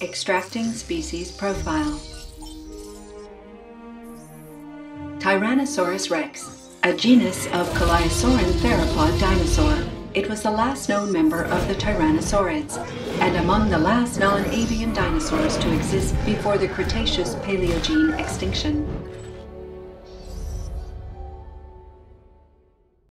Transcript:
Extracting species profile. Tyrannosaurus rex, a genus of Coelurosaurian theropod dinosaur. It was the last known member of the Tyrannosaurids, and among the last non-avian dinosaurs to exist before the Cretaceous Paleogene extinction.